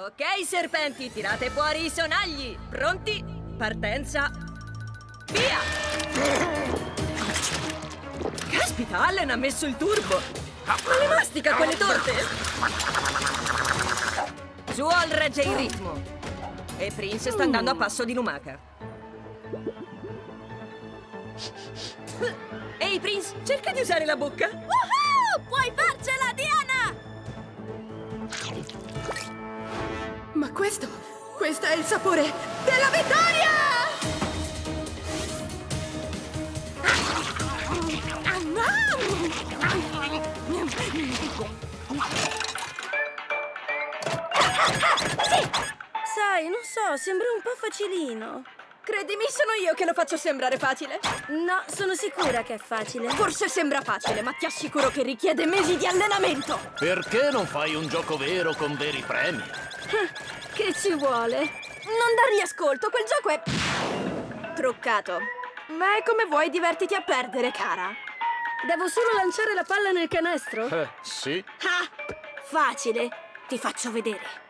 Ok, serpenti, tirate fuori i sonagli. Pronti? Partenza. Via! Caspita, Allen ha messo il turbo. Ma le mastica quelle torte? Zuol regge il ritmo. E Prince sta andando a passo di lumaca. Ehi, Prince, cerca di usare la bocca. Woohoo! Puoi farcela, questo, questo è il sapore della vittoria! Sai, non so, sembra un po' facilino. Credimi, sono io che lo faccio sembrare facile. No, sono sicura che è facile. Forse sembra facile, ma ti assicuro che richiede mesi di allenamento. Perché non fai un gioco vero con veri premi? Che ci vuole? Non dargli ascolto, quel gioco è truccato. Ma è come vuoi, divertiti a perdere, cara. Devo solo lanciare la palla nel canestro? Eh, sì. Ah! Facile. Ti faccio vedere.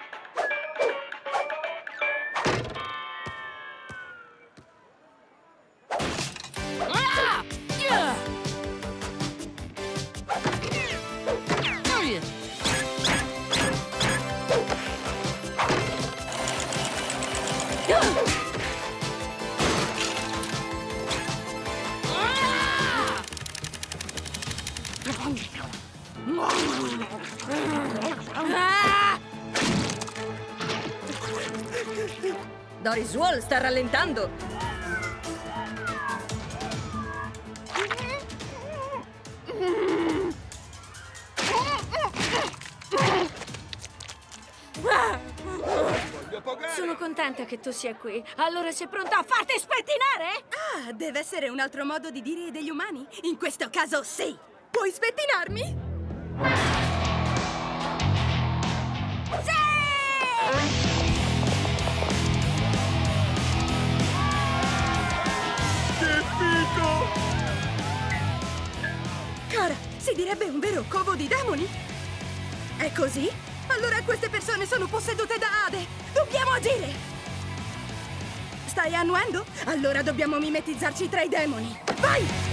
Doris Wall sta rallentando. Sono contenta che tu sia qui. Allora sei pronta a farti spettinare? Ah, deve essere un altro modo di dire degli umani? In questo caso sì. Puoi spettinarmi? Cara, si direbbe un vero covo di demoni. È così? Allora queste persone sono possedute da Ade. Dobbiamo agire. Stai annuendo? Allora dobbiamo mimetizzarci tra i demoni. Vai!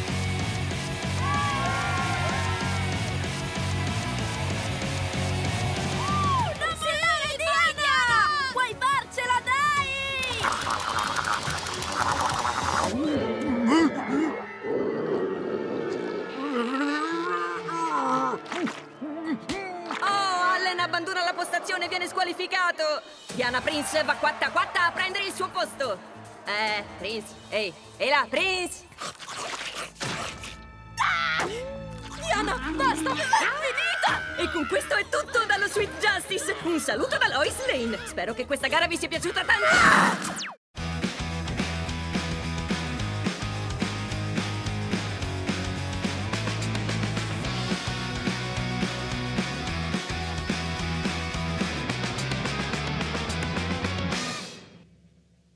Squalificato. Diana Prince va quatta quatta a prendere il suo posto. Eh, Prince, ehi, e là, Prince! Diana, basta, è finita! E con questo è tutto dallo Sweet Justice. Un saluto da Lois Lane. Spero che questa gara vi sia piaciuta tanto.